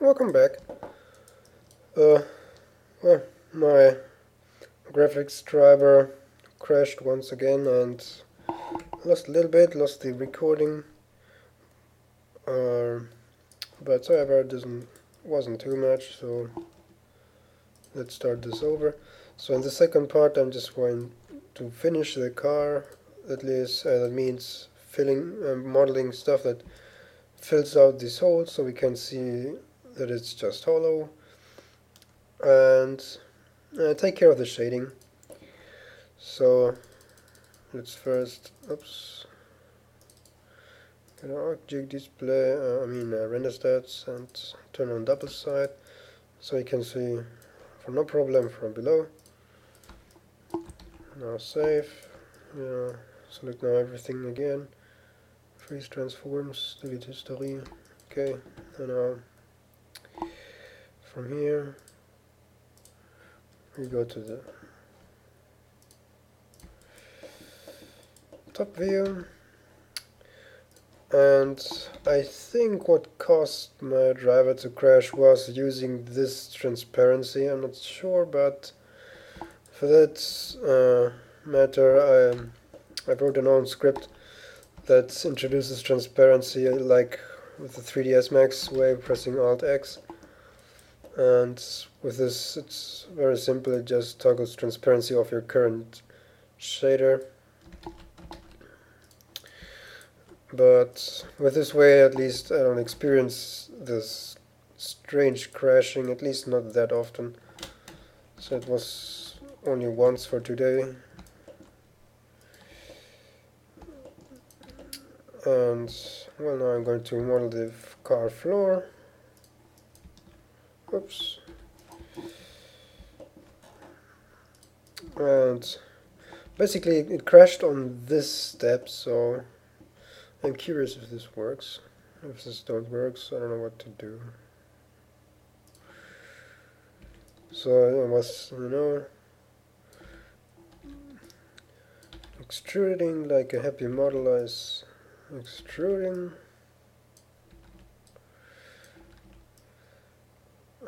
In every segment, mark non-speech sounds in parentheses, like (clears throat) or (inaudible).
Welcome back. Uh, well, my graphics driver crashed once again and lost a little bit, lost the recording. Uh, but however, it doesn't wasn't too much, so let's start this over. So in the second part, I'm just going to finish the car. At least uh, that means filling, uh, modeling stuff that fills out this hole, so we can see that it's just hollow. And uh, take care of the shading. So let's first oops. Get our ArcGIS display uh, I mean uh, render stats and turn on double side. So you can see for no problem from below. Now save. Yeah select now everything again. Freeze transforms delete history. Okay and now from here. We go to the top view. And I think what caused my driver to crash was using this transparency. I'm not sure but for that uh, matter I, I wrote an own script that introduces transparency like with the 3ds max way pressing alt x and with this it's very simple. It just toggles transparency of your current shader. But with this way at least I don't experience this strange crashing at least not that often. So it was only once for today. And well now I'm going to model the car floor Oops. And basically it crashed on this step, so I'm curious if this works. If this don't works, I don't know what to do. So I was, you know, extruding like a happy model is extruding.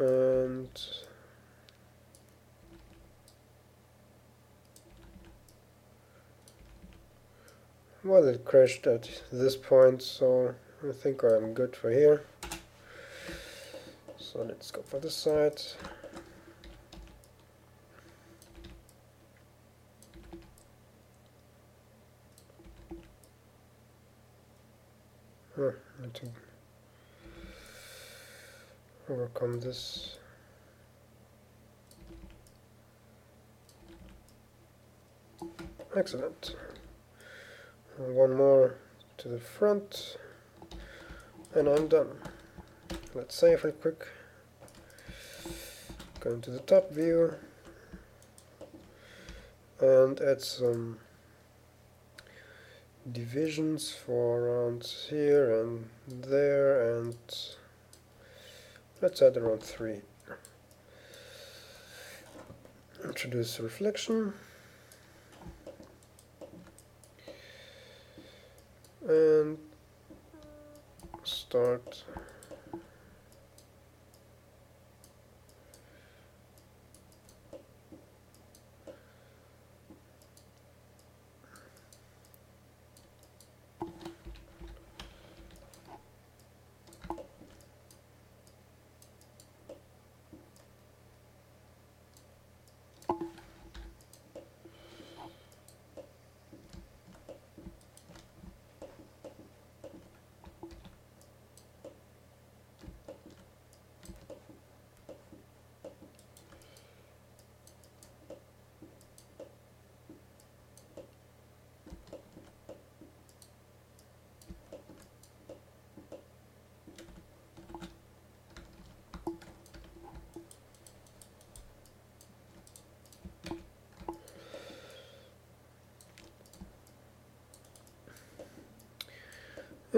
And well it crashed at this point so I think I'm good for here. So let's go for the side. Huh, need to overcome this. Excellent. One more to the front and I'm done. Let's save it quick go into the top view and add some divisions for around here and there and Let's add around 3. Introduce reflection. And start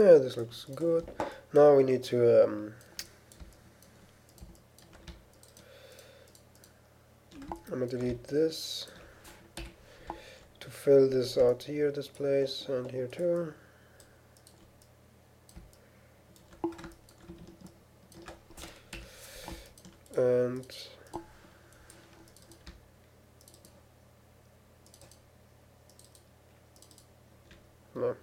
Yeah, this looks good. Now we need to um, I'm gonna delete this to fill this out here, this place, and here too. and no.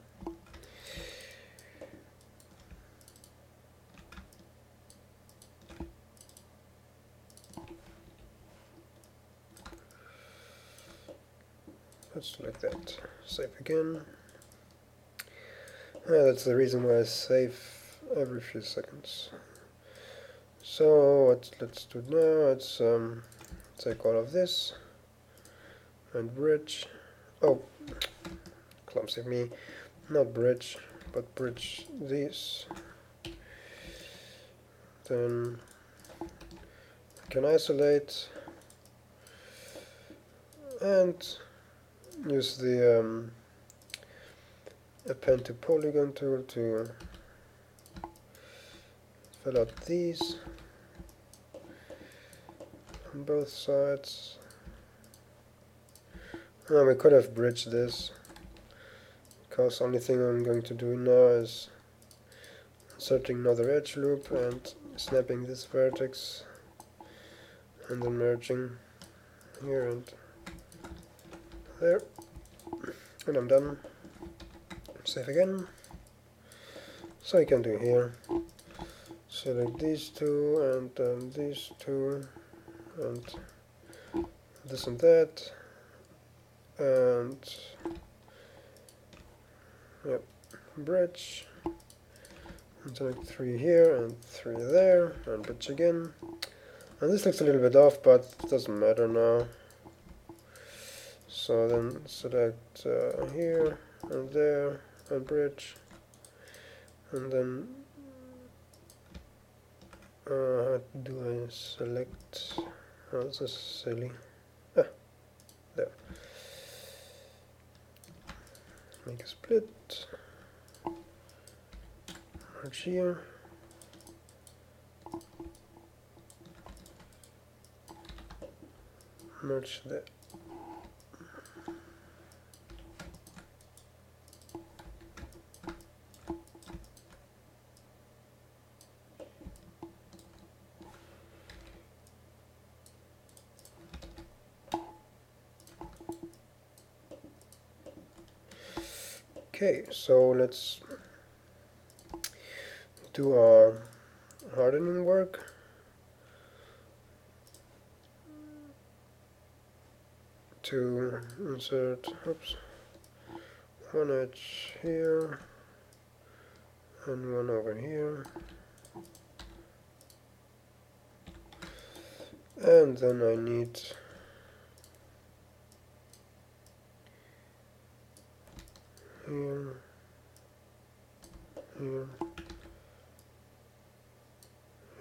Just like that. Save again. Yeah, that's the reason why I save every few seconds. So what let's do now, let's um, take all of this and bridge. Oh, clumsy me. Not bridge, but bridge these. Then can isolate and use the um, append to polygon tool to fill out these on both sides. Now we could have bridged this because only thing I'm going to do now is inserting another edge loop and snapping this vertex and then merging here and there. And I'm done. Save again. So I can do here. Select these two and then these two and this and that. And yep bridge. And select three here and three there. And bridge again. And this looks a little bit off but it doesn't matter now so then select uh, here and there and bridge and then uh, how do I select oh this is silly ah, there. Make a split. Merge here. Merge there Okay, so let's do our hardening work. To insert, oops, one edge here and one over here. And then I need here, here,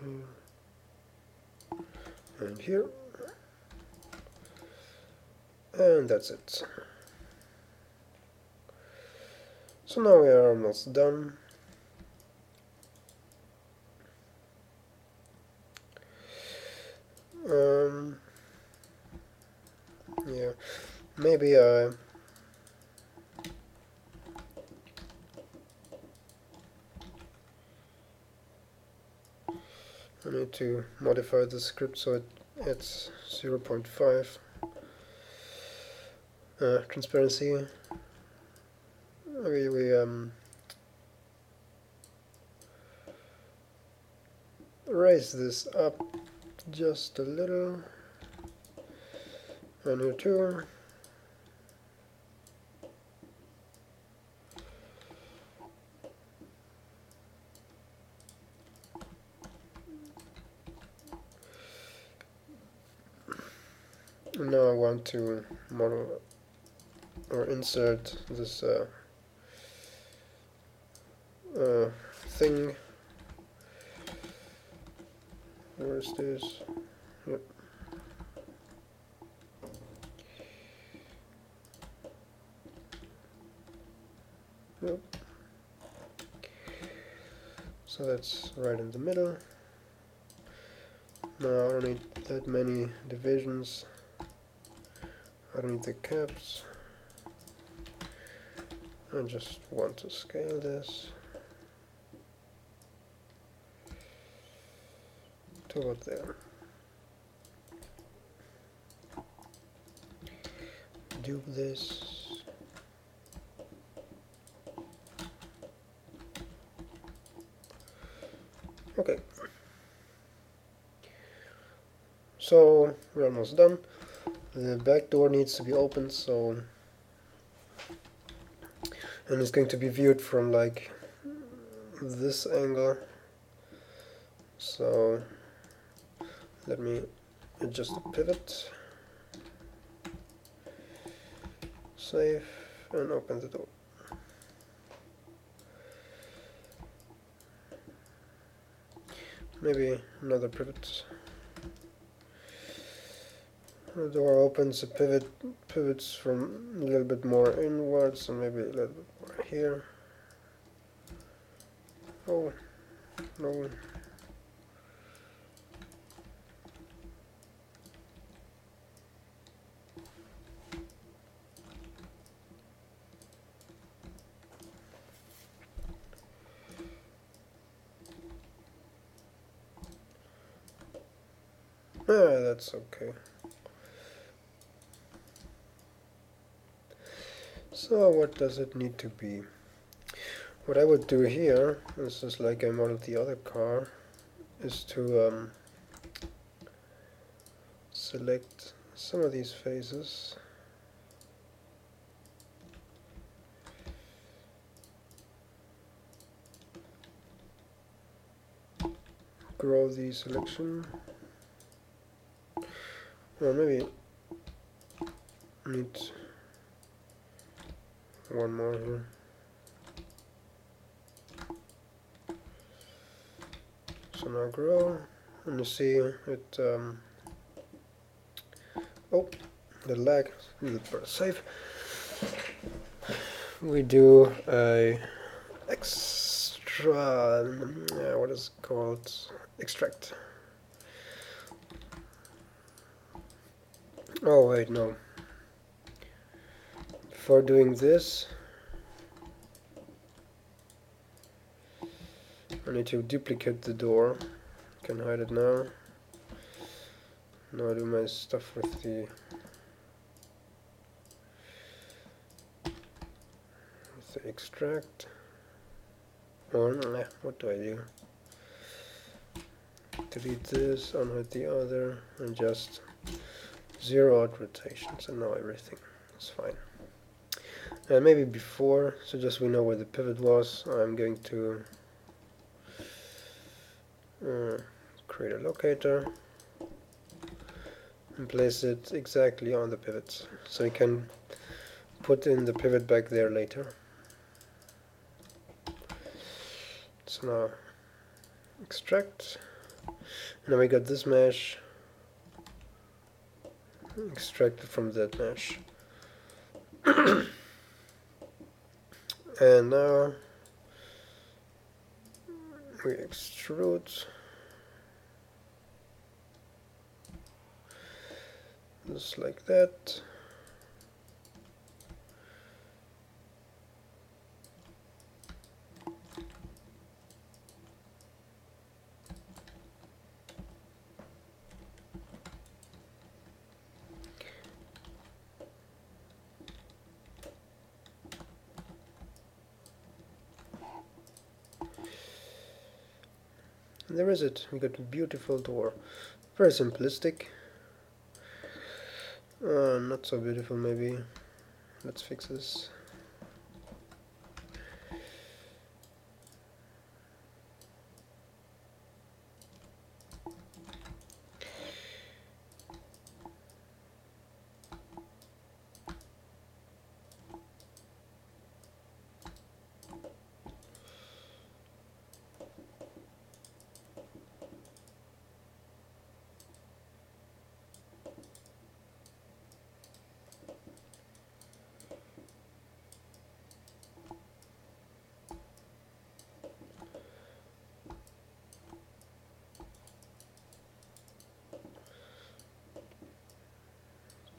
here, and here. And that's it. So now we are almost done. Um, yeah, maybe I I need to modify the script so it it's 0.5 uh, transparency. We, we um, raise this up just a little and here. now I want to model or insert this uh, uh, thing. Where is this? Yep. Yep. So that's right in the middle. Now I don't need that many divisions. I don't need the caps. I just want to scale this to about there. Dupe this. Okay. So we're almost done. The back door needs to be opened, so and it's going to be viewed from like this angle. So let me adjust the pivot, save, and open the door. Maybe another pivot. The door opens, the pivot pivots from a little bit more inwards and maybe a little bit more here. Oh, no. Ah, that's okay. So what does it need to be? What I would do here, this is like I modeled the other car, is to um, select some of these faces. Grow the selection. Well, maybe need one more here. So now grow, and you see it. Um, oh, the lag. Save. We do a extra. Yeah, what is it called? Extract. Oh wait, no. For doing this, I need to duplicate the door. Can hide it now. Now I do my stuff with the with the extract. Oh, what do I do? Delete this, unhide the other, and just zero out rotations and now everything is fine. And maybe before, so just we know where the pivot was, I'm going to uh, create a locator and place it exactly on the pivot so we can put in the pivot back there later. So now extract, and now we got this mesh extracted from that mesh. (clears throat) and uh, now we extrude just like that. There is it. We got a beautiful door. Very simplistic. Uh, not so beautiful maybe. Let's fix this.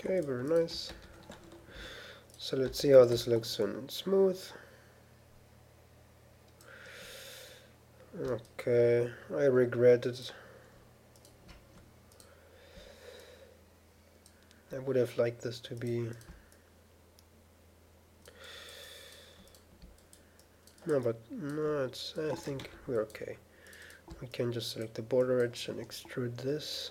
Okay, very nice. So let's see how this looks And smooth. Okay, I regret it. I would have liked this to be... No, but no, it's, I think we're okay. We can just select the border edge and extrude this.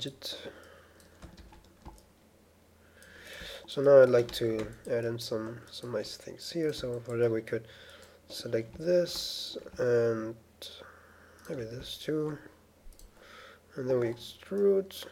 Legit. So now I'd like to add in some some nice things here. So for that we could select this and maybe this too. And then we extrude.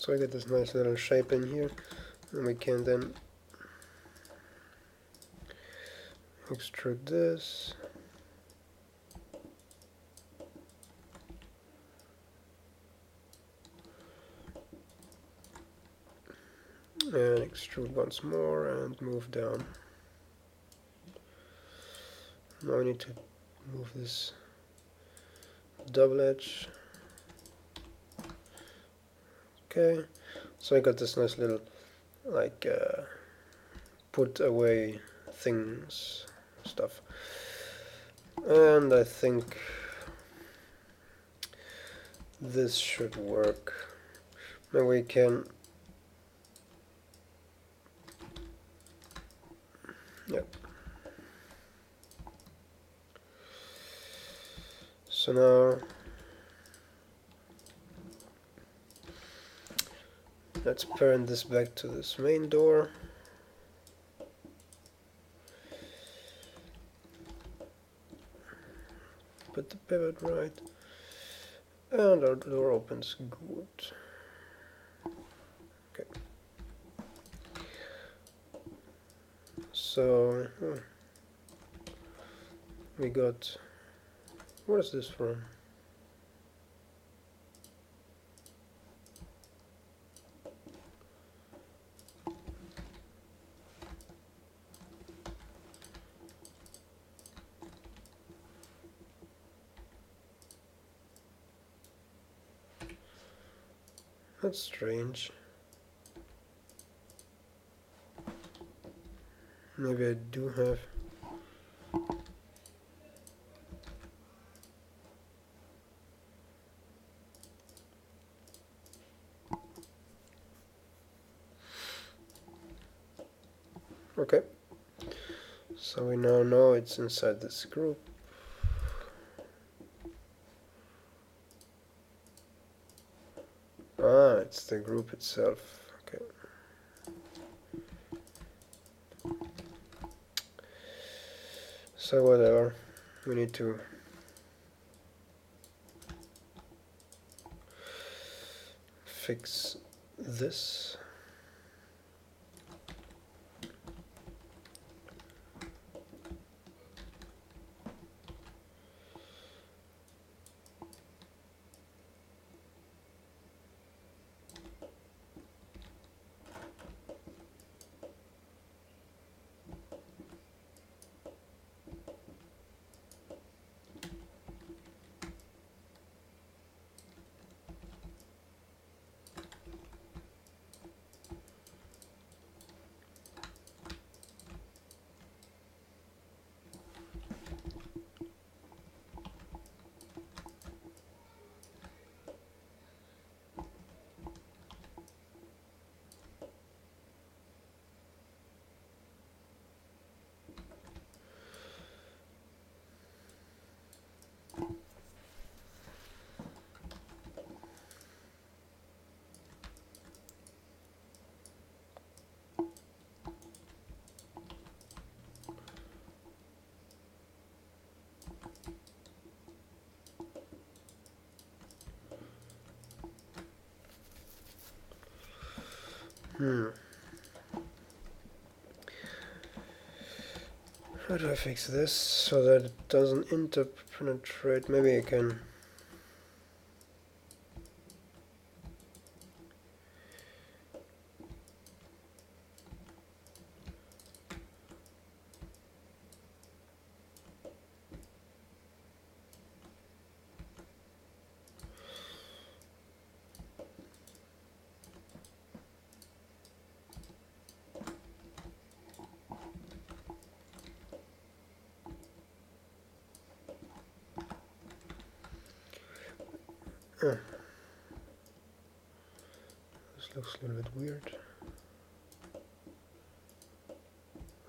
So I get this nice little shape in here and we can then extrude this. And extrude once more and move down. Now I need to move this double edge Okay, so I got this nice little like uh, put away things stuff. And I think this should work. Now we can yep. So now Let's parent this back to this main door. Put the pivot right. And our door opens good. Okay. So, hmm. we got, what is this from? That's strange. Maybe I do have... Okay. So we now know it's inside this group. Ah, it's the group itself. Okay. So whatever, we need to fix this. How do I fix this so that it doesn't interpenetrate? Maybe I can This looks a little bit weird.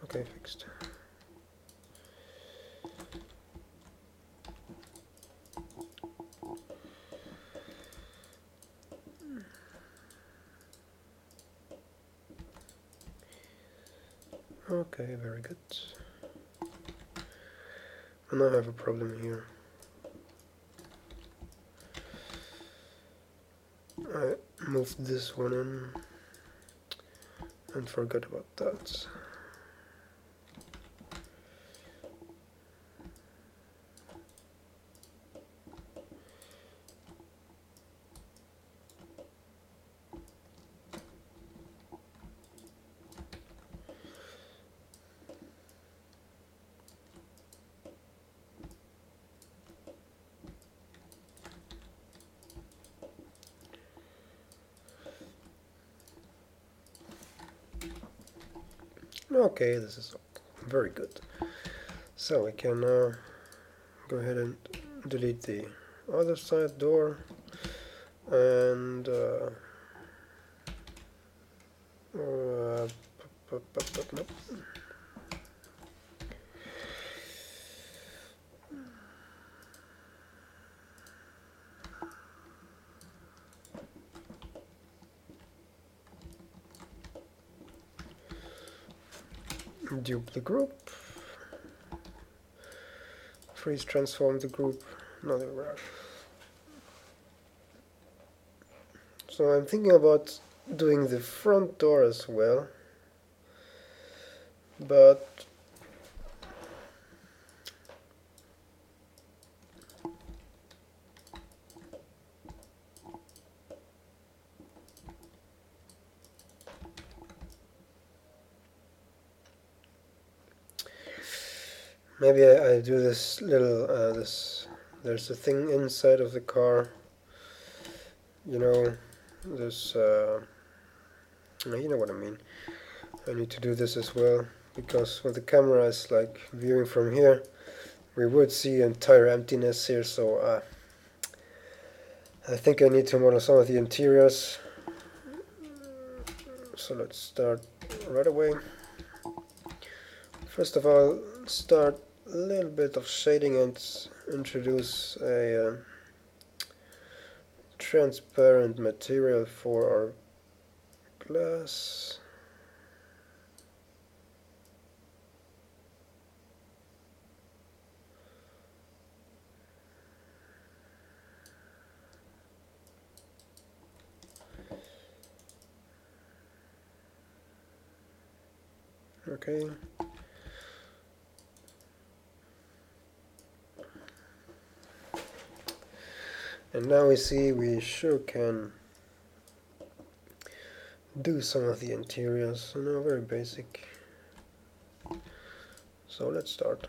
Okay, fixed. Okay, very good. And I have a problem here. I moved this one in and forget about that. Okay, this is very good. So we can now go ahead and delete the other side door and uh, dupe the group, freeze transform the group, not everywhere. So I'm thinking about doing the front door as well, but maybe I, I, do this little uh, this there's a thing inside of the car you know this uh, you know what I mean. I need to do this as well because when the camera is like viewing from here we would see entire emptiness here so uh, I think I need to model some of the interiors. So let's start right away. First of all start a little bit of shading and introduce a uh, transparent material for our glass. Okay. And now we see we sure can do some of the interiors you know very basic. So let's start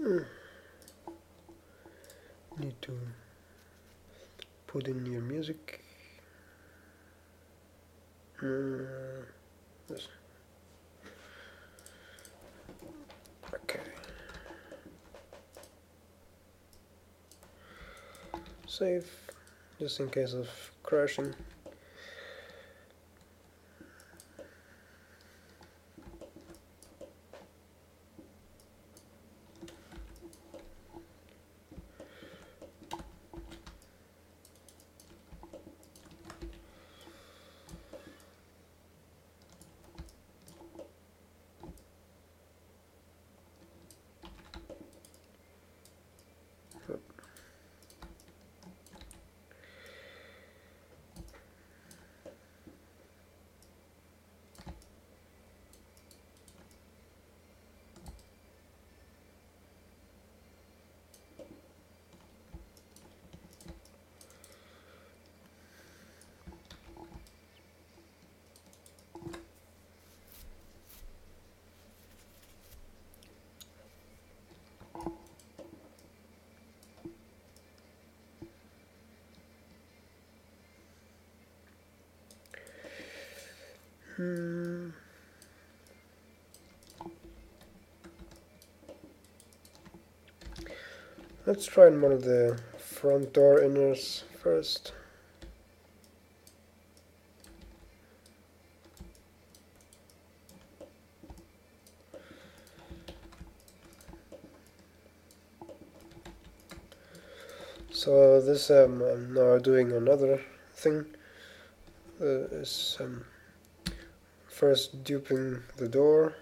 Mm need to put in your music uh, this okay save just in case of crashing Let's try one of the front door inners first. So this um, I'm now doing another thing. Uh, is um, first duping the door.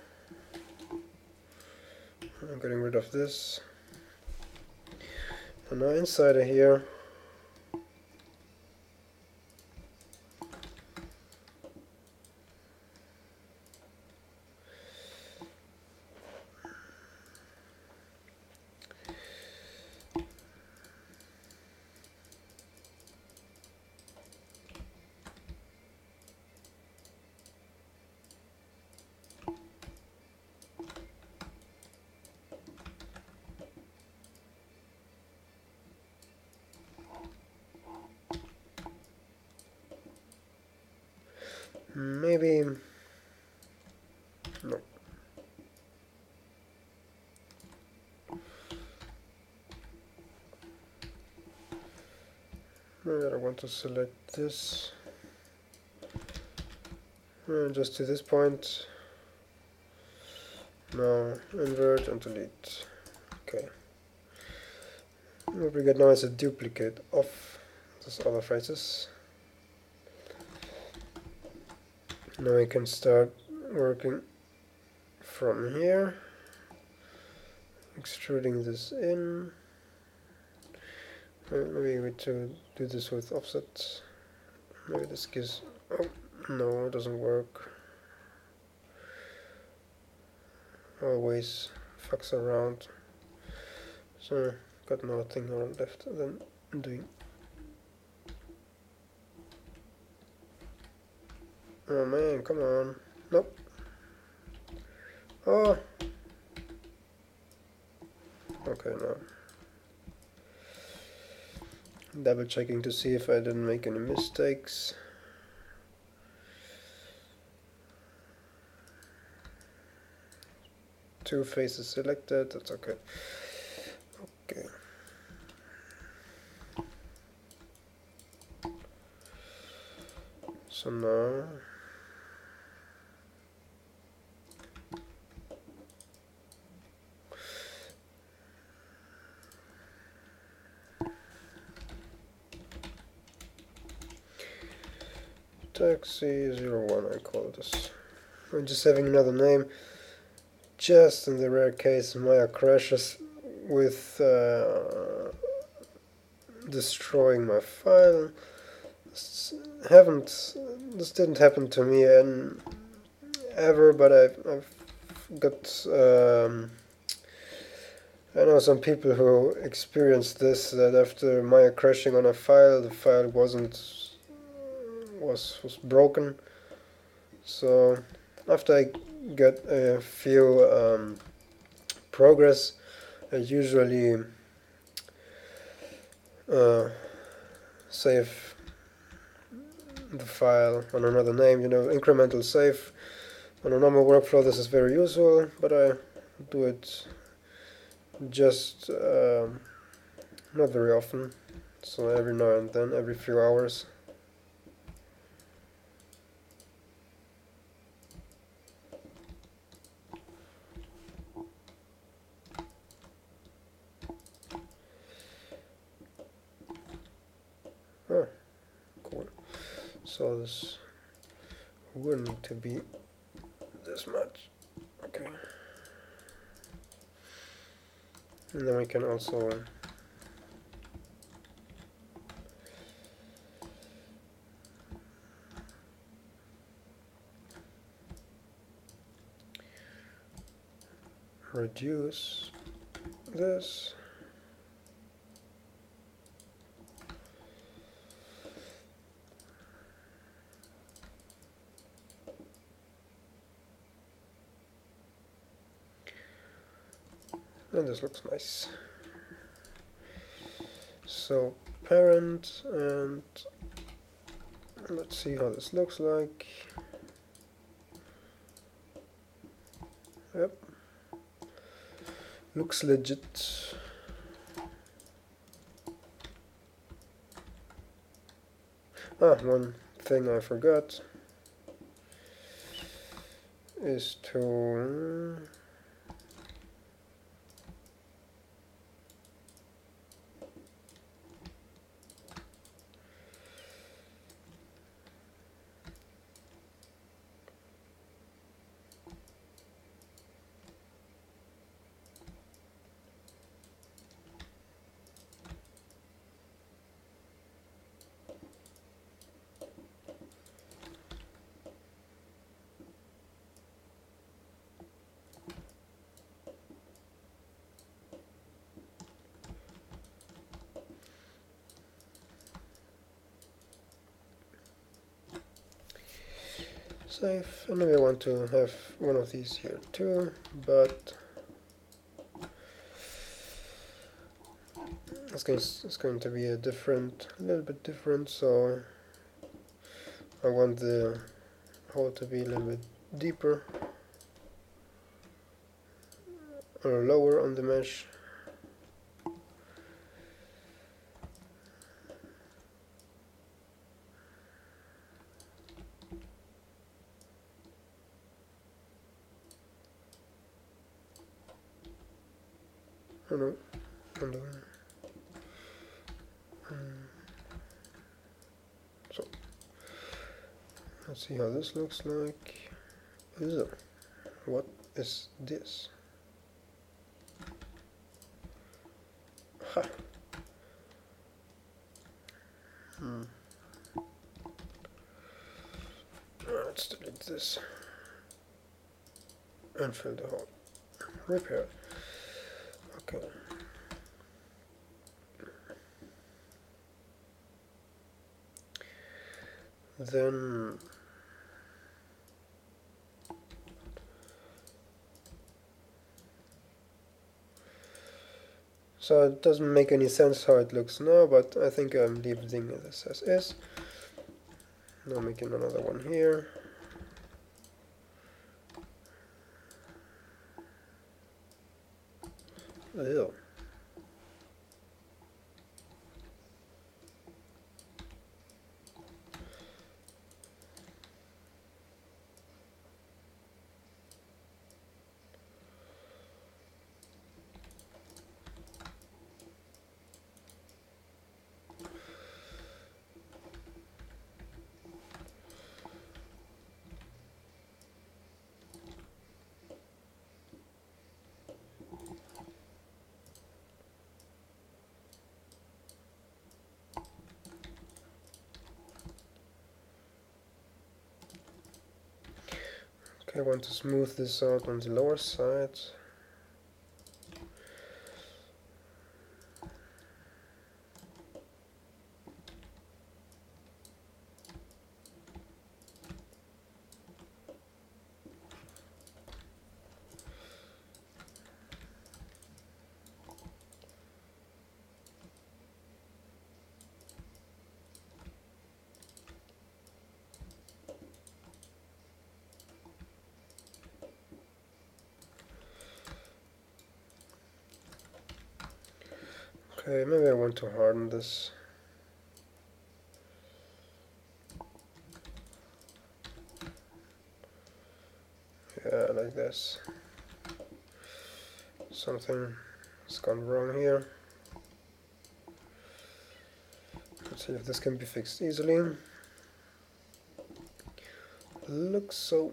I'm getting rid of this. And now inside of here Maybe... No. Maybe I want to select this. Uh, just to this point. Now invert and delete. Okay. What we get now is a duplicate of those other phrases. Now I can start working from here, extruding this in. Uh, maybe we to do this with offsets. Maybe this gives. Oh no, it doesn't work. Always fucks around. So got nothing left than doing Oh man, come on. Nope. Oh. Okay, now. Double checking to see if I didn't make any mistakes. Two faces selected, that's okay. Okay. So now taxi 01 I call this. I'm just having another name just in the rare case Maya crashes with uh, destroying my file. This haven't this didn't happen to me and ever but I've, I've got um, I know some people who experienced this that after Maya crashing on a file the file wasn't was was broken. So after I get a few um, progress, I usually uh, save the file on another name. You know, incremental save. On a normal workflow, this is very useful, but I do it just um, not very often. So every now and then, every few hours. so this wouldn't need to be this much okay and then we can also uh, reduce this and this looks nice so parent and let's see how this looks like Yep. Looks legit. Ah, one thing I forgot is to maybe I want to have one of these here too but it's going, it's going to be a different a little bit different so I want the hole to be a little bit deeper or lower on the mesh Oh no, I'm doing. Um, so let's see how this looks like. Ew. What is this? Ha. Hmm. Let's delete this and fill the hole. Repair. Okay. Then so it doesn't make any sense how it looks now, but I think I'm leaving this as is. Now making another one here. Ew. I want to smooth this out on the lower side. Okay, maybe I want to harden this. Yeah, like this. Something has gone wrong here. Let's see if this can be fixed easily. Looks so...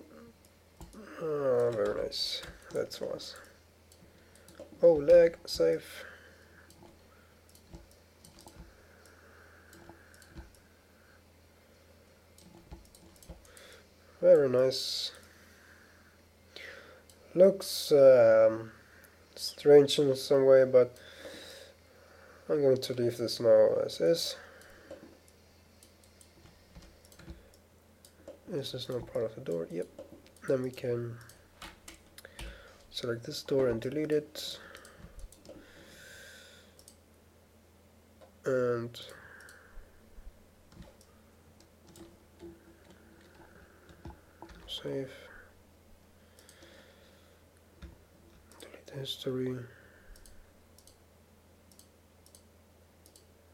Oh, very nice. That was. Oh, leg, safe. Very nice. Looks um, strange in some way, but I'm going to leave this now as is. This is not part of the door. Yep. Then we can select this door and delete it. And save history.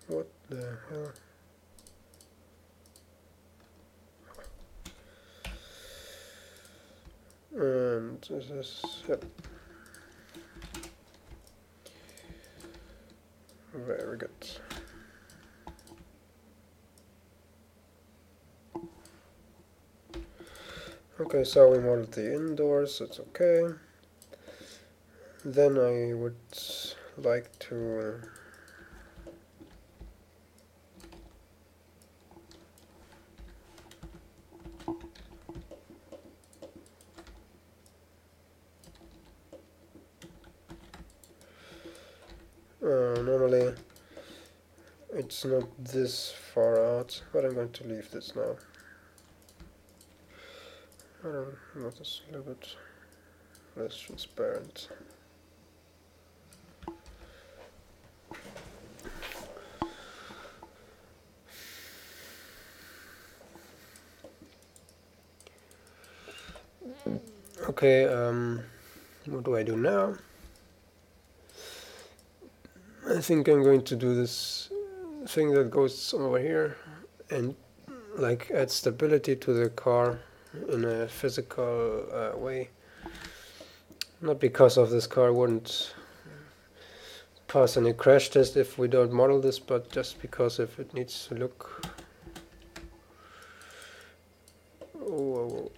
What the hell? And this is, yep. Very good. Okay, so we modeled the indoors, it's okay. Then I would like to Uh, normally it's not this far out, but I'm going to leave this now. Don't this a little bit less transparent. Okay, um, what do I do now? I think I'm going to do this thing that goes over here and like add stability to the car in a physical uh, way. Not because of this car wouldn't pass any crash test if we don't model this, but just because if it needs to look oh,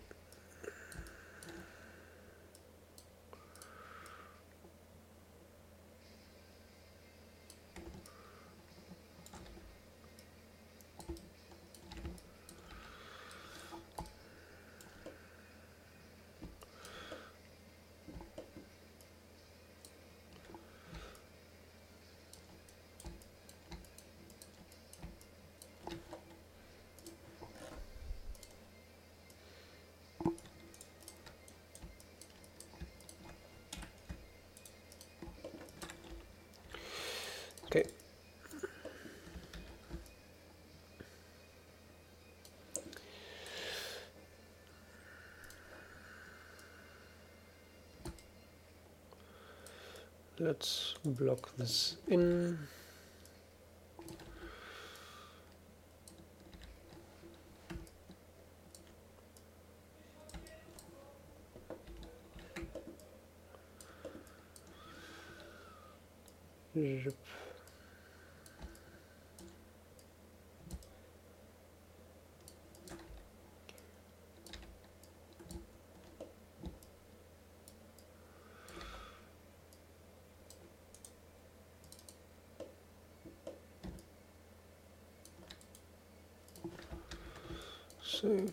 Okay. Let's block this in. Zip. Save.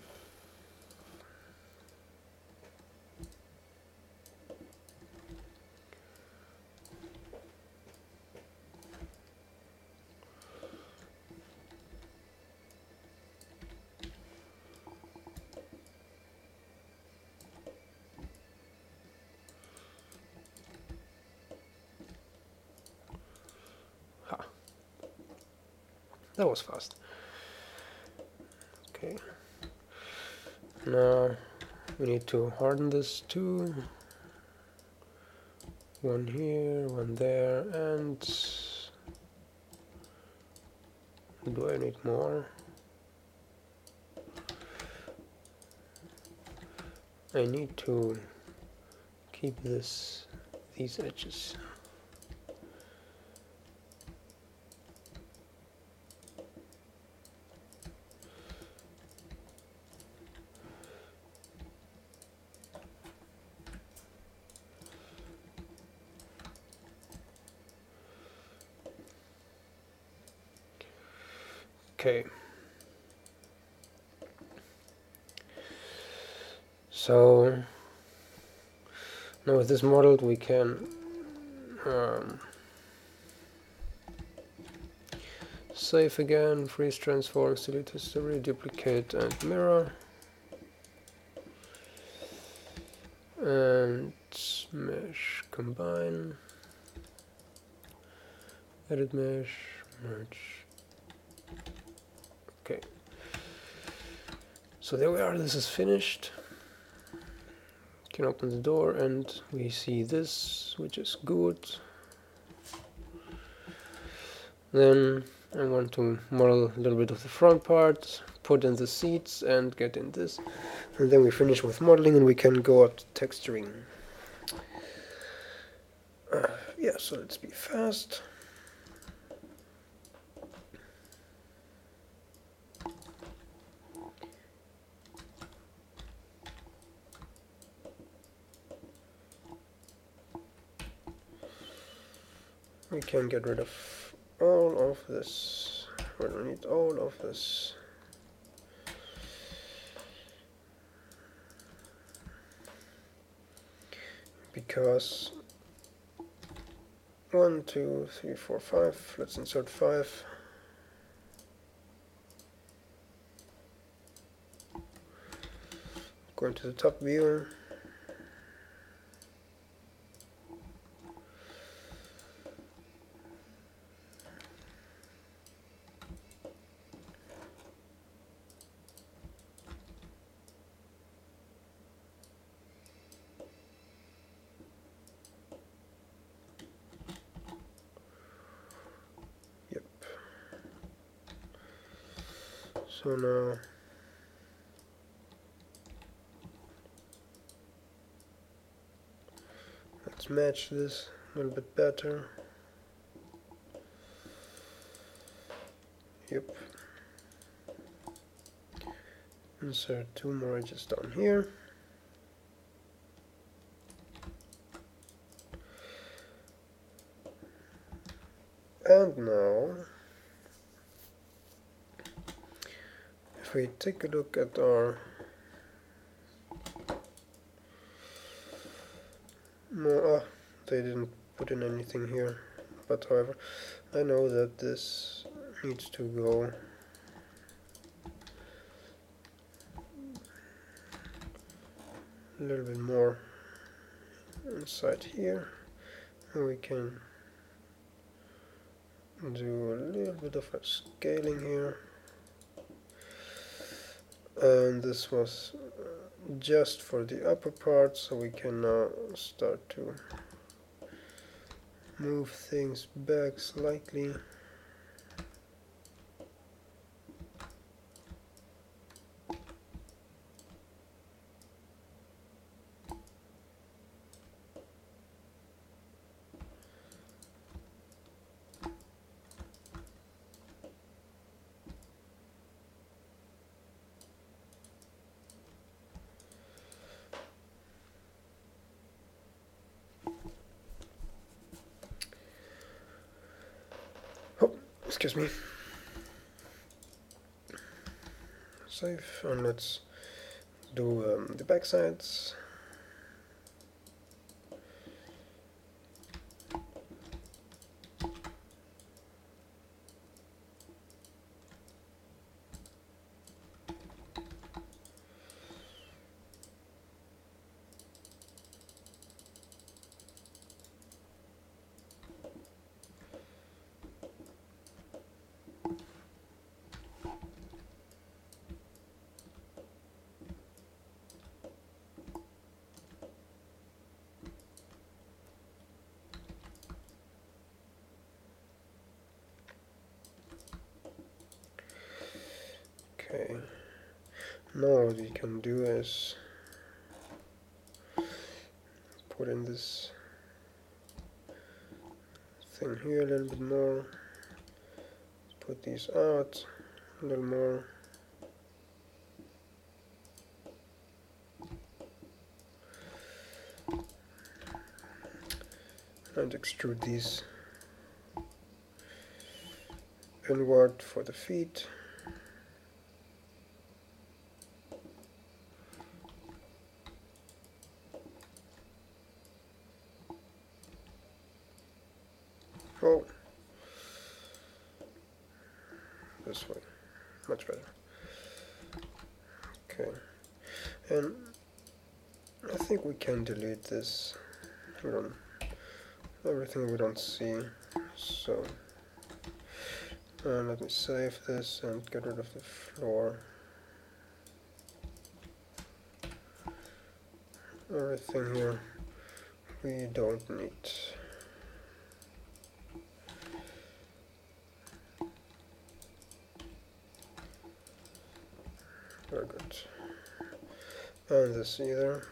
Ha. That was fast. Okay. Now we need to harden this too. One here, one there, and do I need more? I need to keep this these edges. Okay. So now with this model we can um, save again, freeze transform, delete history, duplicate and mirror. And mesh combine, edit mesh, merge. Okay. So there we are, this is finished. can open the door and we see this which is good. Then I want to model a little bit of the front part put in the seats and get in this. And then we finish with modeling and we can go up to texturing. Uh, yeah so let's be fast can get rid of all of this we don't need all of this because one, two, three, four, five. Let's insert five. Going to the top view. So now match this a little bit better. Yep. Insert two more edges down here. And now if we take a look at our ah, they didn't put in anything here but however I know that this needs to go. A little bit more inside here. And we can do a little bit of a scaling here. And this was just for the upper part so we can now start to move things back slightly excuse me. Save and let's do um, the back sides Okay. Now what we can do is put in this thing here a little bit more. Put these out a little more. And extrude these inward for the feet. Oh, this way, much better. Okay, and I think we can delete this. We don't, everything we don't see. So, uh, let me save this and get rid of the floor. everything here we don't need. Very good. This either.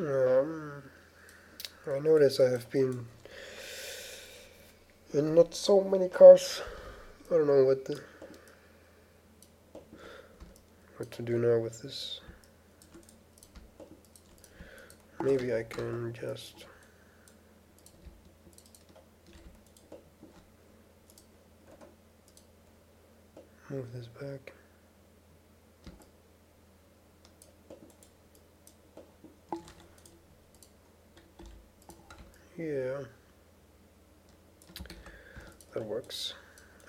Um, I notice I have been in not so many cars. I don't know what the what to do now with this. Maybe I can just move this back. Yeah,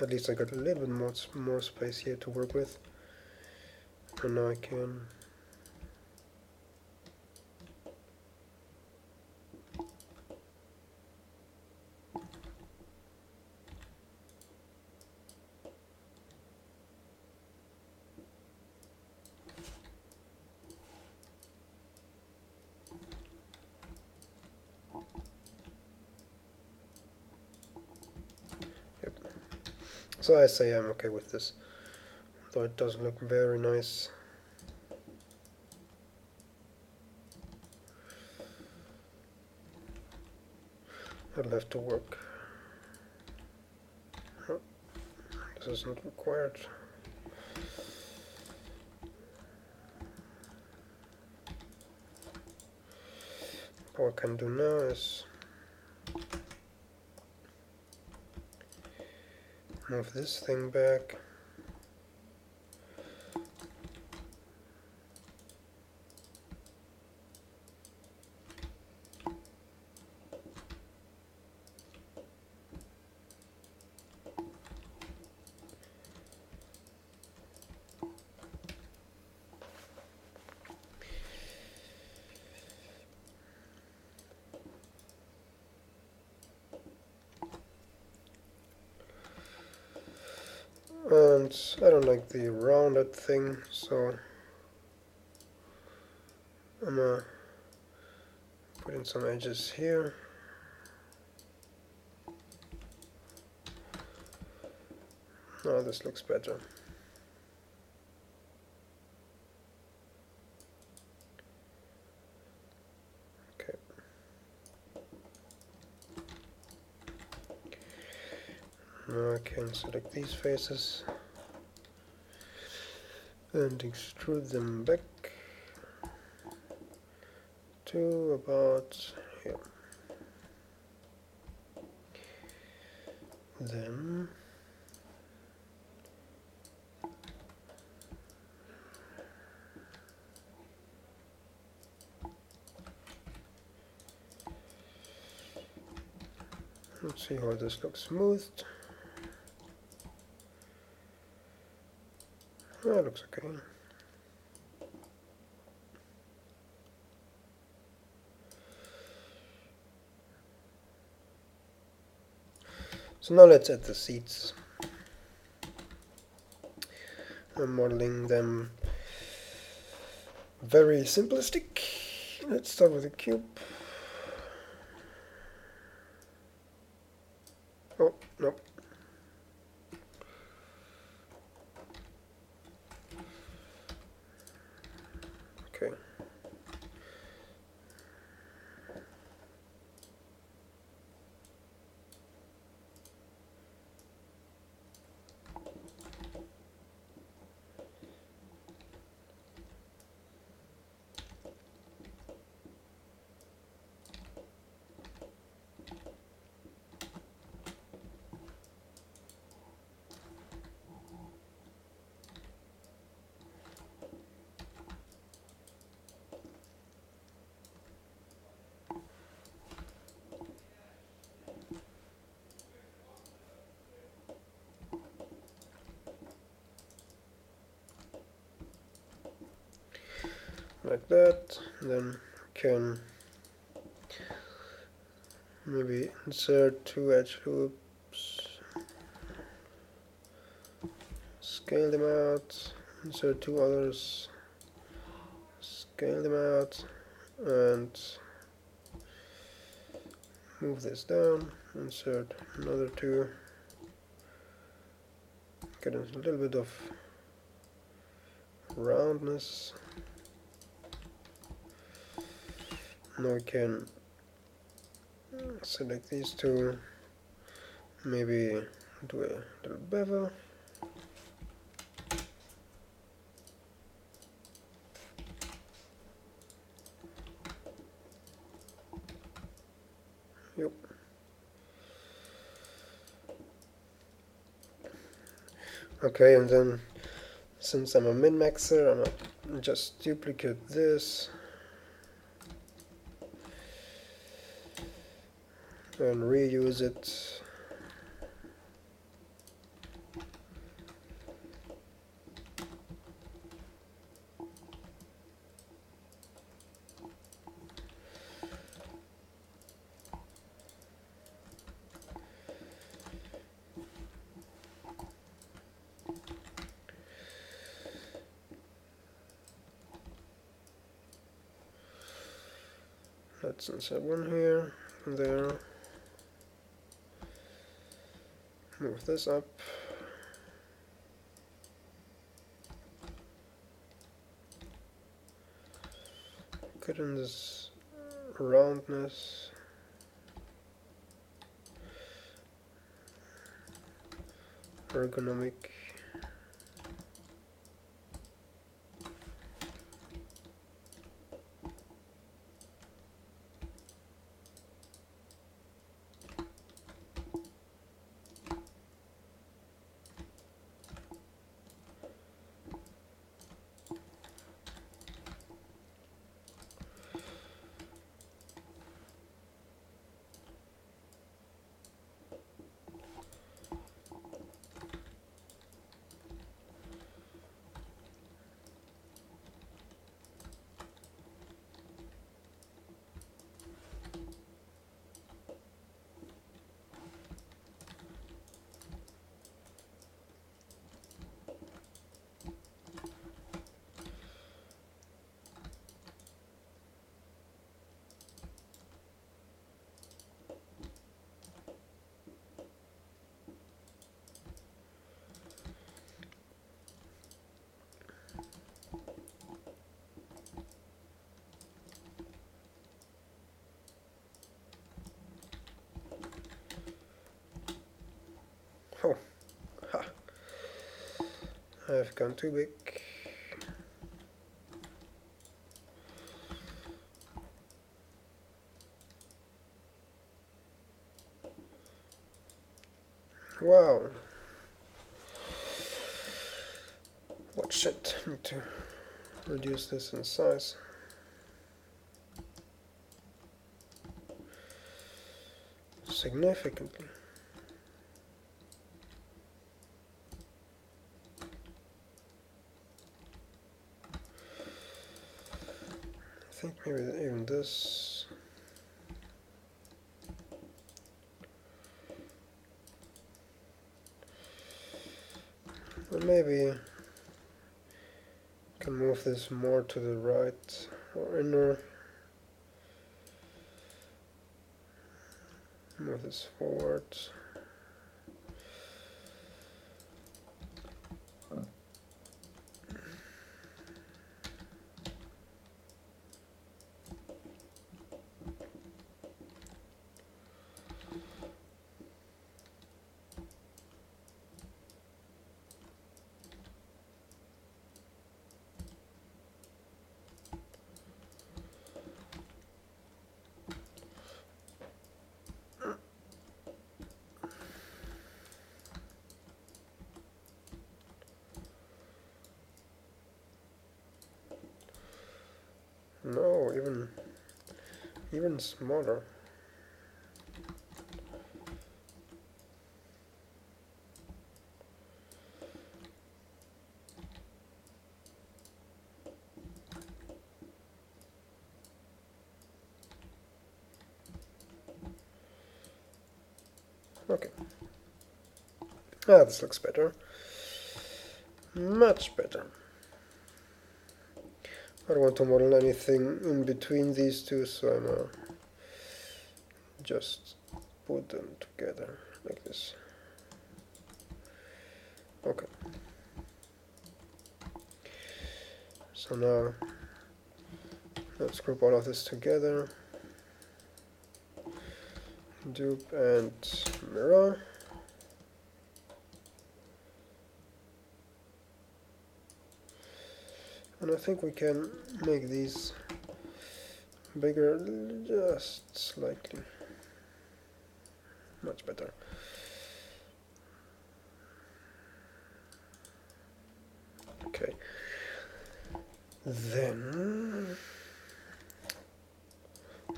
At least I got a little bit more more space here to work with, and now I can. So I say I'm okay with this, though it does look very nice. I'll have to work. This is not required. What I can do now is move this thing back. and I don't like the so I'm gonna put in some edges here. Now this looks better. Okay. Now I can select these faces and extrude them back to about here. Then let's see how this looks smoothed. Looks okay. So now let's add the seats. I'm modeling them very simplistic. Let's start with a cube. Oh, nope. Okay. Like that then can maybe insert two edge loops. Scale them out. Insert two others. Scale them out and move this down. Insert another two. Get a little bit of roundness now I can select these two. Maybe do a little bevel yep okay and then since I'm a min-maxer I'm gonna just duplicate this and reuse it. Let's insert one here there move this up. Get in this roundness. Ergonomic Oh, ha. I've gone too big. Wow. What shit? Need to reduce this in size. Significantly. Maybe even this. Or maybe can move this more to the right or inner. Move this forward. Even smaller. Okay. Ah, this looks better. Much better. I don't want to model anything in between these two, so I'm uh, just put them together like this. Okay. So now let's group all of this together. Dupe and mirror. And I think we can make these bigger just slightly. Much better. Okay. Then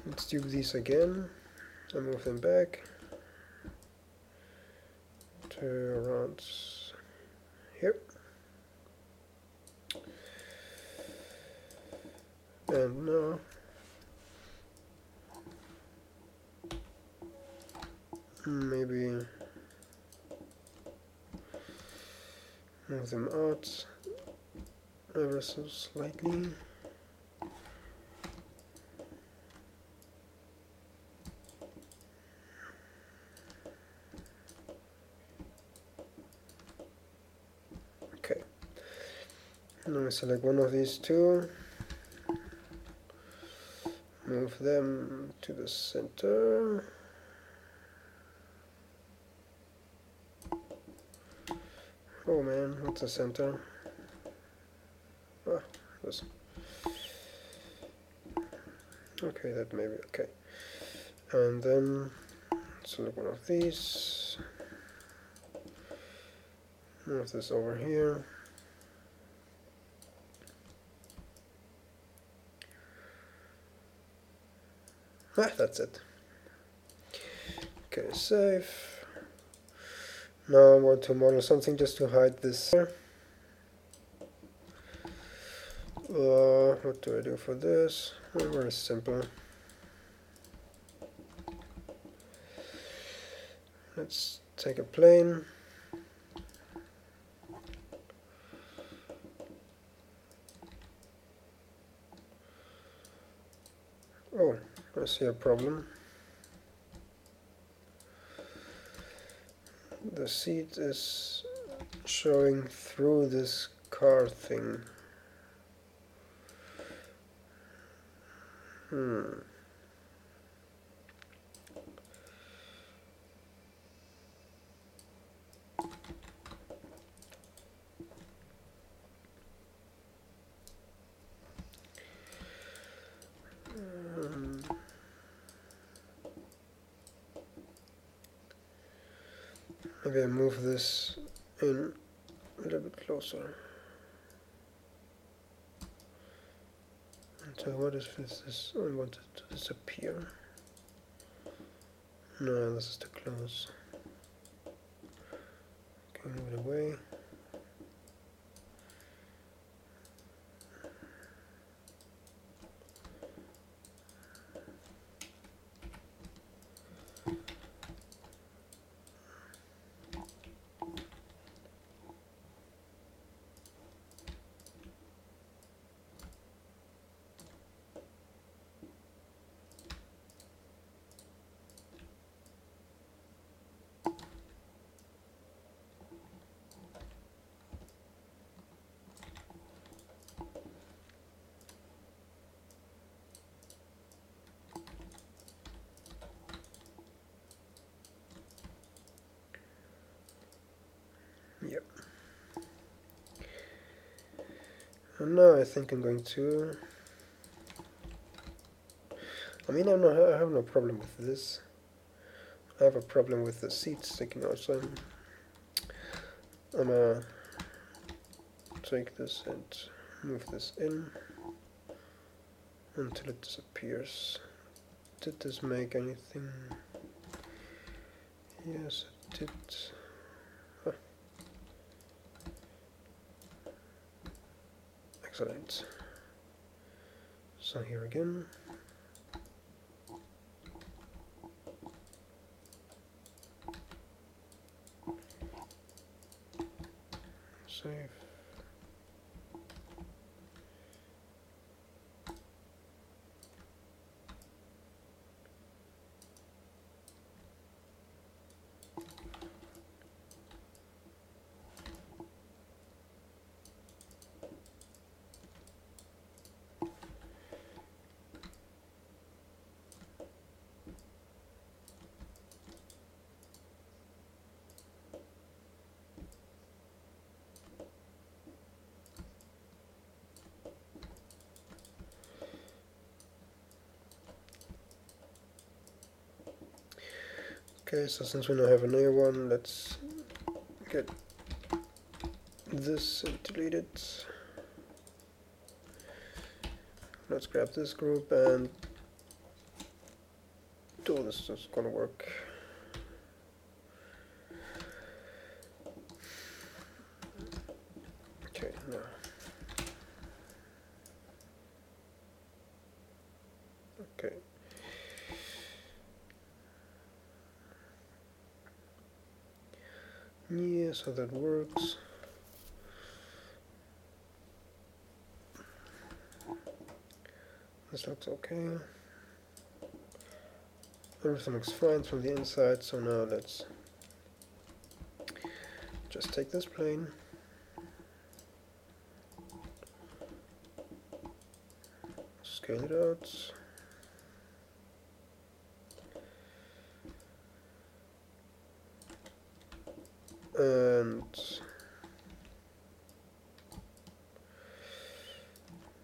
let's do these again and move them back to around here. And now maybe move them out ever so slightly. Okay. Now select one of these two. Move them to the center. Oh man, what's the center? Ah, this. Okay, that may be okay. And then select one of these. Move this over here. Ah, that's it. Okay, save. Now I want to model something just to hide this. Uh, what do I do for this? Very simple. Let's take a plane. Oh, I see a problem. The seat is showing through this car thing. Hmm. Um, Maybe I move this in a bit closer. So what if this is, I want it to disappear. No, this is too close. Move it away. Yep. Now I think I'm going to. I mean, I'm not. I have no problem with this. I have a problem with the seat sticking out, so I'm. I'm gonna take this and move this in until it disappears. Did this make anything? Yes, it did. Excellent. So here again. save. Okay, so since we now have an A1, let's get this and delete it. Let's grab this group and do this is gonna work. Okay, now. Okay. Yeah, so that works. This looks okay. Everything looks fine from the inside, so now let's just take this plane. Scale it out. And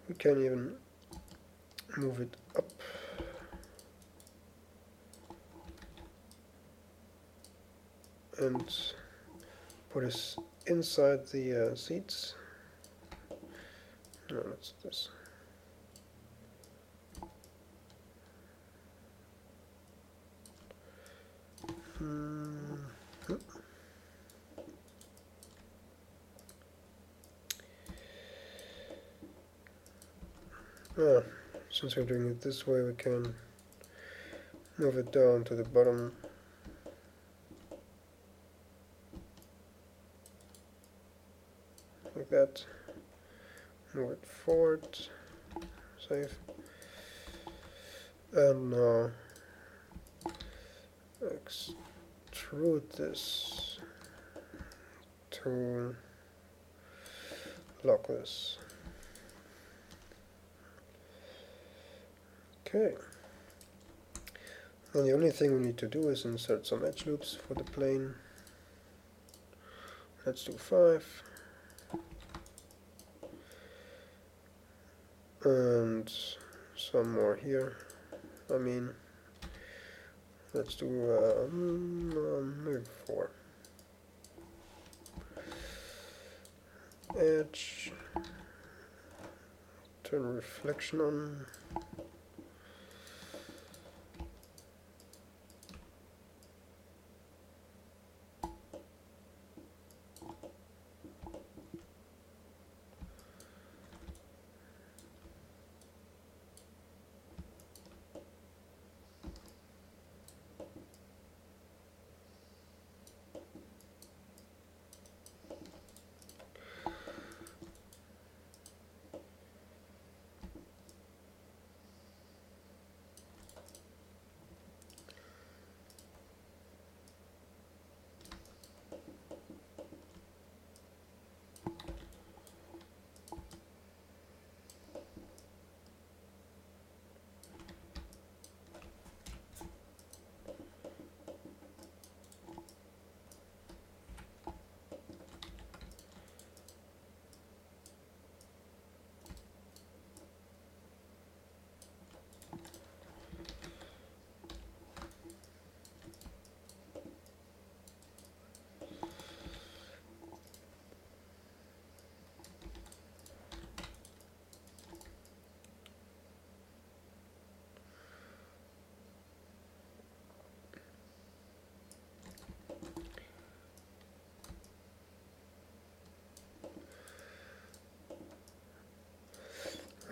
we can even move it up. And put us inside the uh, seats no that's this. Hmm. Ah, since we're doing it this way, we can move it down to the bottom. Like that. Move it forward. Save. And now extrude this to lock this. Okay. And the only thing we need to do is insert some edge loops for the plane. Let's do five. And some more here. I mean, let's do um, um, maybe four. Edge. Turn reflection on.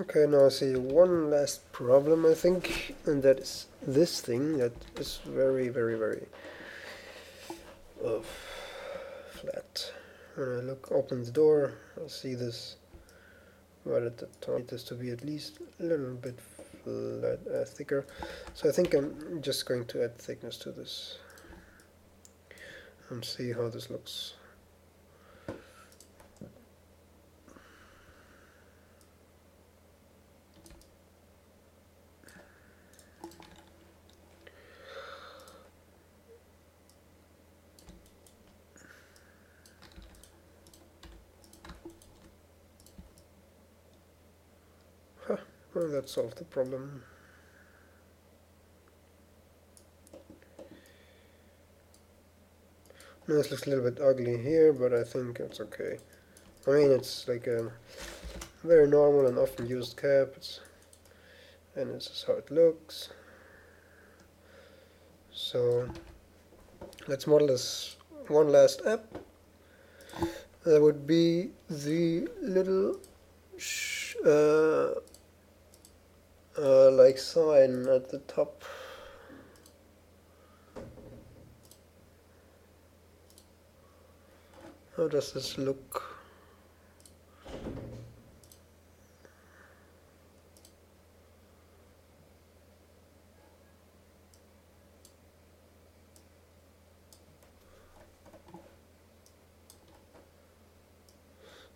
Okay, now I see one last problem, I think, and that is this thing that is very, very, very uh, flat. when I look open the door I see this right at the top. I need this to be at least a little bit flat, uh, thicker so I think I'm just going to add thickness to this and see how this looks Well, that solved the problem. Now this looks a little bit ugly here, but I think it's okay. I mean, it's like a very normal and often used cap, it's, and this is how it looks. So, let's model this one last app. That would be the little uh, uh, like sign at the top. How does this look?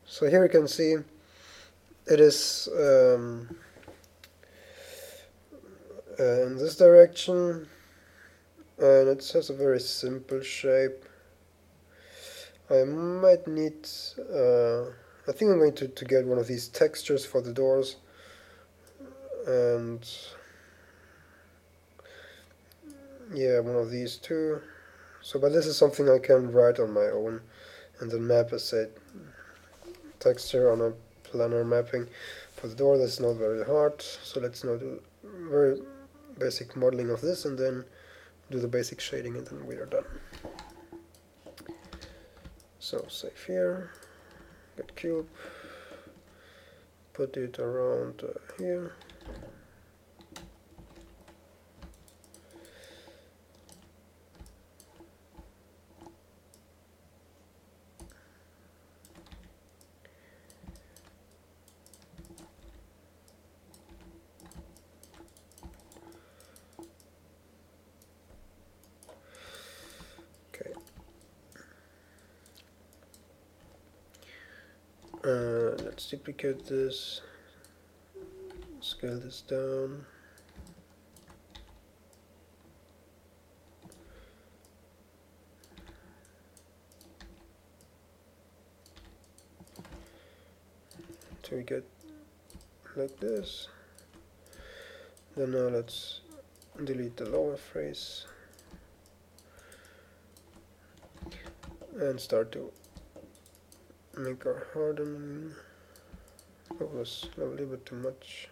So here you can see it is um, uh, in this direction and it has a very simple shape. I might need uh, I think I'm going to, to get one of these textures for the doors and yeah one of these too so but this is something I can write on my own and then map a set texture on a planar mapping for the door. That's not very hard so let's not do very basic modeling of this and then do the basic shading and then we are done. So save here, get cube, put it around uh, here. Uh, let's duplicate this, scale this down. So we get like this. Then now let's delete the lower phrase and start to make our hardening that was a little bit too much.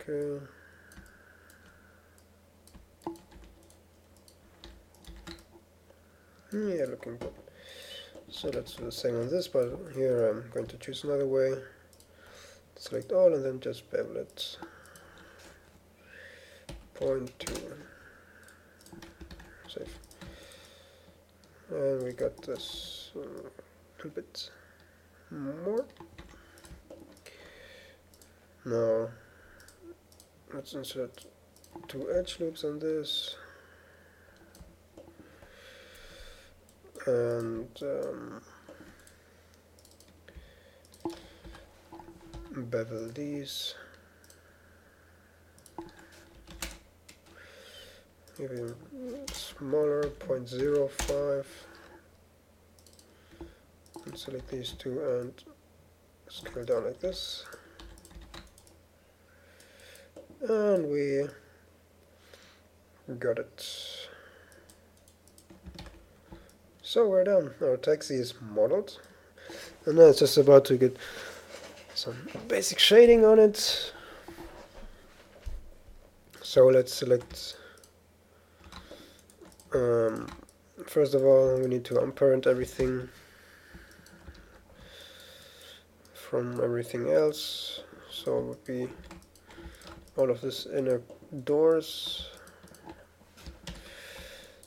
Okay. Hmm, yeah looking good. So let's do the same on this but here I'm going to choose another way. Select all and then just bevel it. Point two save and we got this a little bit more. Now let's insert two edge loops on this. And um, bevel these even smaller 0.05 and select these two and scale down like this. And we got it. So we're done. Our taxi is modeled. And now it's just about to get some basic shading on it. So let's select um, first of all we need to unparent everything from everything else. So it would be all of this inner doors.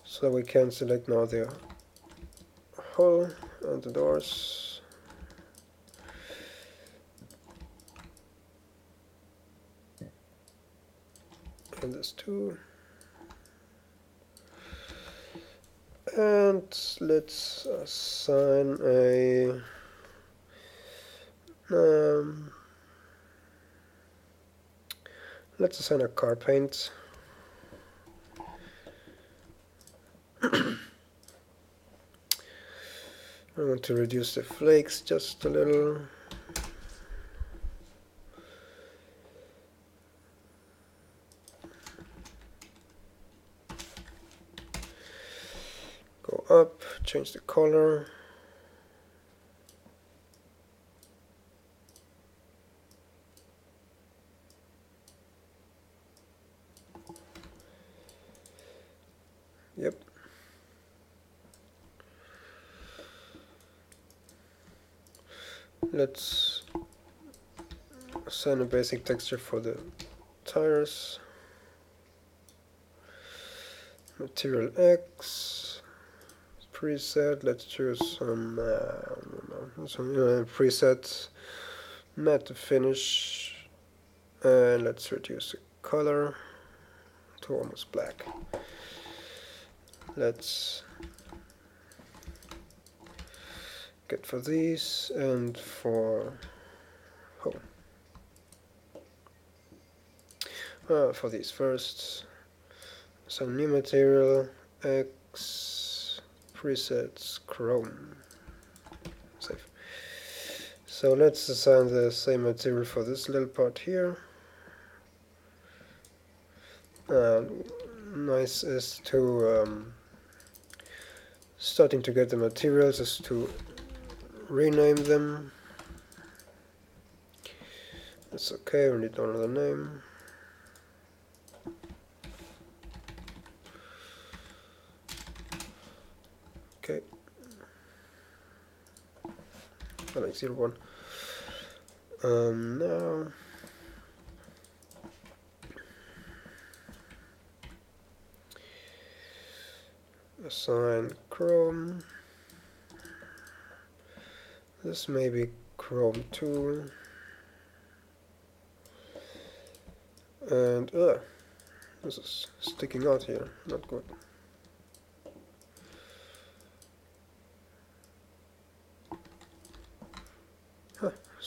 So we can select now the hole and the doors. And this too and let's assign a um, let's assign a car paint. (coughs) I want to reduce the flakes just a little go up change the color Yep. Let's assign a basic texture for the tires. Material X preset. Let's choose some, uh, some uh, preset matte finish, and let's reduce the color to almost black let's get for these and for oh uh, for these first some new material X presets Chrome save so let's assign the same material for this little part here uh, nice is to um, starting to get the materials is to rename them. That's okay, we need another name. Zero one. Um, no. Assign Chrome. This may be Chrome 2. And, uh, this is sticking out here, not good.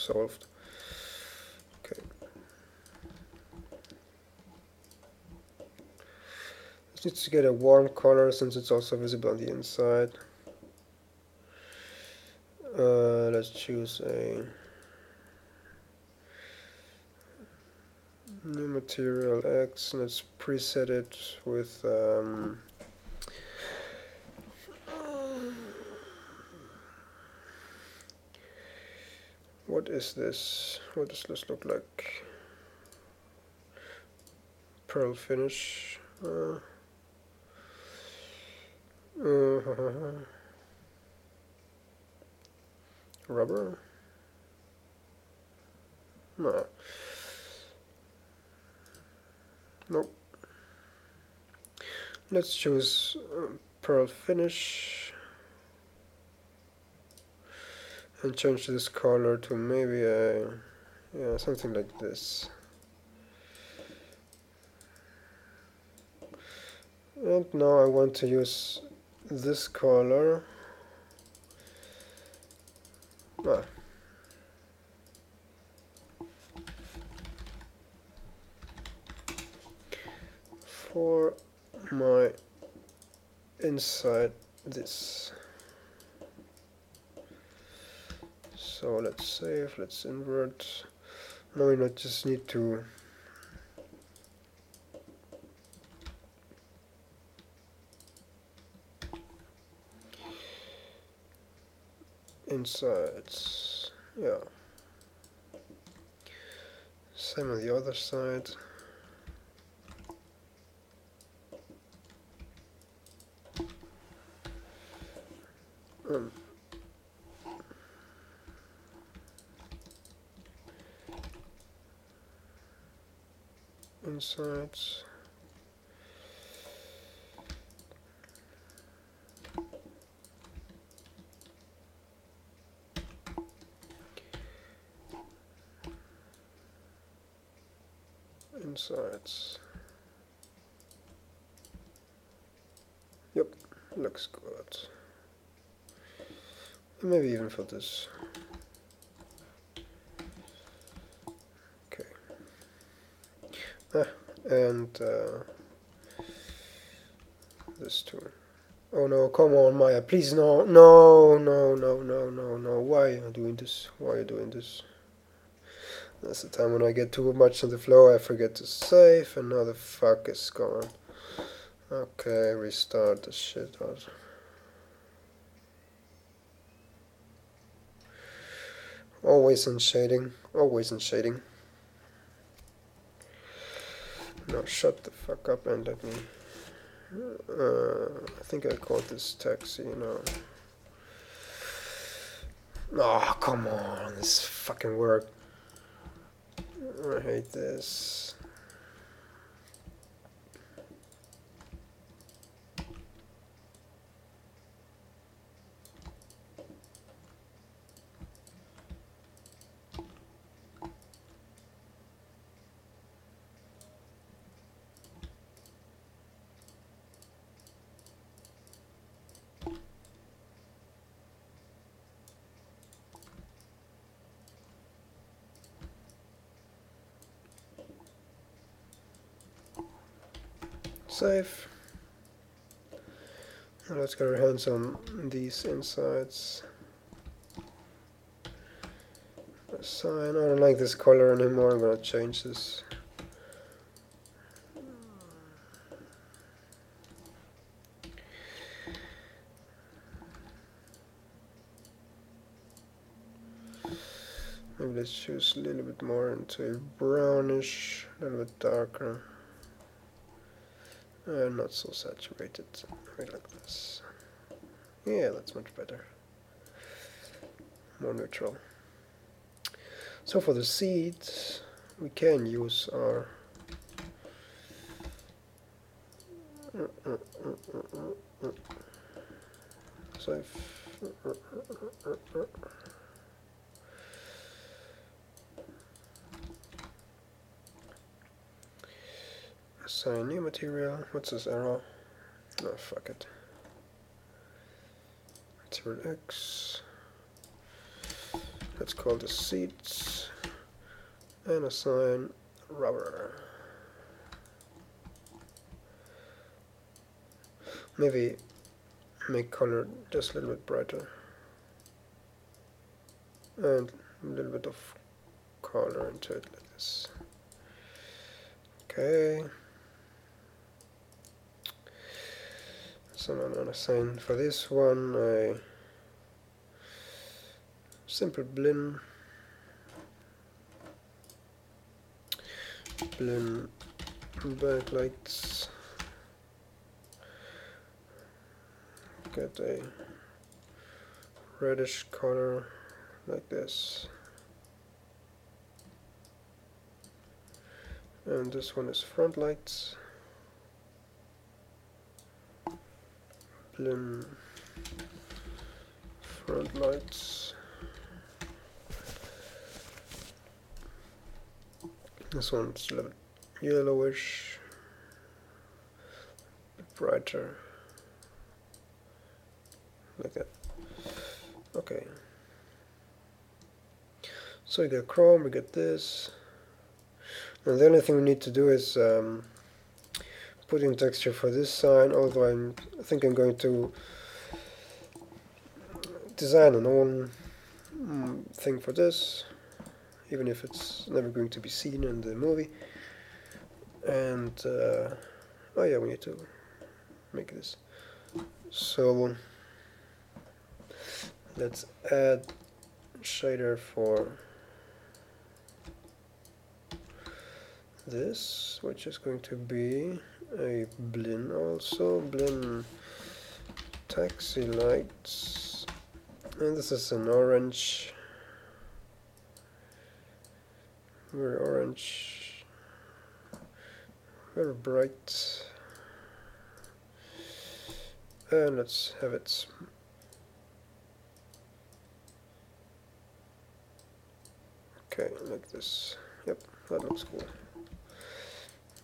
Solved. needs to get a warm color since it's also visible on the inside. Uh, let's choose a new material X. Let's preset it with um, what is this? What does this look like? Pearl finish. Uh, uh, (laughs) rubber? No. Nope. Let's choose uh, pearl finish and change this color to maybe a yeah something like this. And now I want to use this color ah. for my inside this so let's save let's invert. Now we not just need to insides yeah. Same on the other side. Um, Insights. Insights. Yep, looks good. Maybe even for this. Ah, and uh, this too. Oh no, come on, Maya, please no, no, no, no, no, no, no. Why are you doing this? Why are you doing this? That's the time when I get too much on the flow, I forget to save, and now the fuck is gone. Okay, restart the shit out. Always in shading, always in shading. Shut the fuck up and let me... Uh, I think I called this taxi now. Oh, come on, this fucking work. I hate this. Let's get our hands on these insides. Sign. I don't like this color anymore. I'm gonna change this. Maybe let's choose a little bit more into a brownish, a little bit darker. Uh, not so saturated, Right like this. Yeah, that's much better. More neutral. So for the seeds, we can use our so assign new material. What's this arrow? Oh, fuck it. Material X. Let's call this seats and assign rubber. Maybe make color just a little bit brighter and a little bit of color into it like this. Okay. So I'm gonna assign for this one a simple Blinn. Blinn backlights get a reddish color like this. And this one is front lights Blinn front lights This one's a little yellowish, bit brighter, like that. Okay. So we get Chrome, we get this. And the only thing we need to do is um, put in texture for this sign, although I'm, I think I'm going to design an own mm, thing for this even if it's never going to be seen in the movie. And uh, oh yeah, we need to make this. So let's add shader for this, which is going to be a Blinn also, Blinn taxi lights, and this is an orange very orange, very bright. And let's have it Okay, like this. Yep, that looks cool.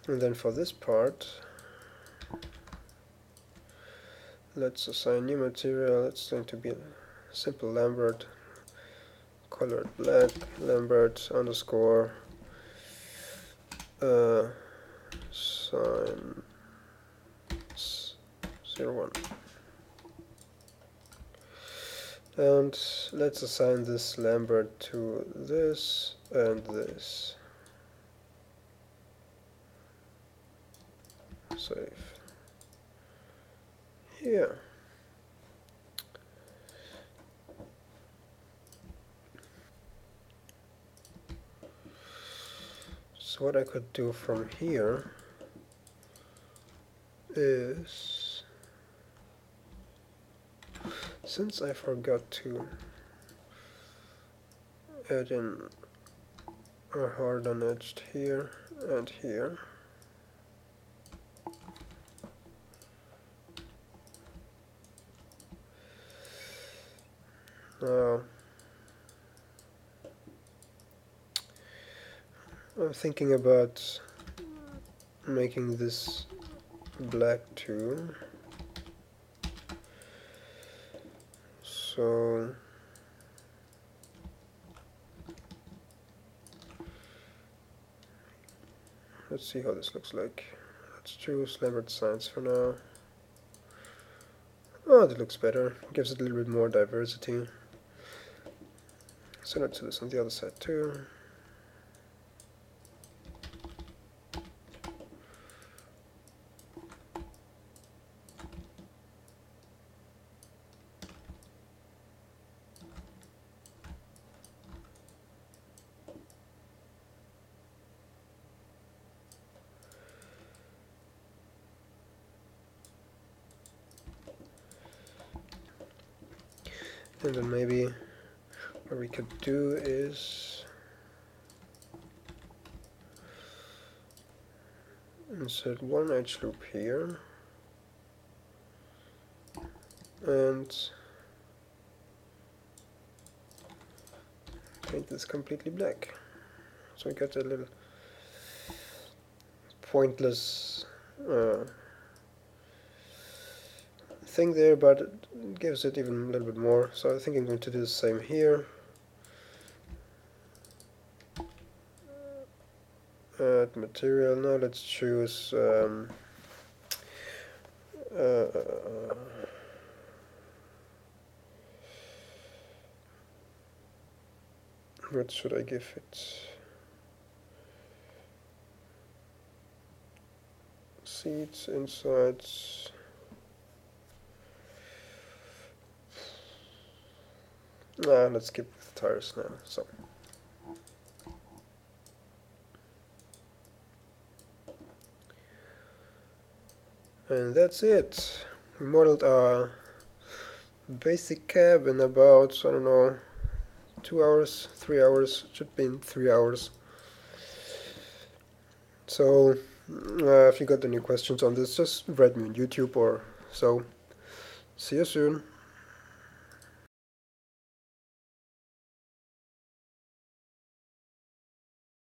And then for this part, let's assign new material. It's going to be simple Lambert, colored black, Lambert underscore uh, sign zero one. And let's assign this Lambert to this and this. Save. Here. So what I could do from here is since I forgot to add in a hardened edged here and here now I'm thinking about making this black too. So let's see how this looks like. Let's choose Lambert Signs for now. Oh that looks better. Gives it a little bit more diversity so let's do this on the other side too and then maybe what we could do is insert one edge loop here and paint this completely black so we get a little pointless uh, thing there, but it gives it even a little bit more. So I think I'm going to do the same here. Add material. Now let's choose. Um, uh, what should I give it? Seats, insides. Nah, let's skip the tires now. So. And that's it. We modeled our basic cab in about, I don't know, two hours, three hours, should be in three hours. So, uh, if you got any questions on this, just write me on YouTube or so. See you soon.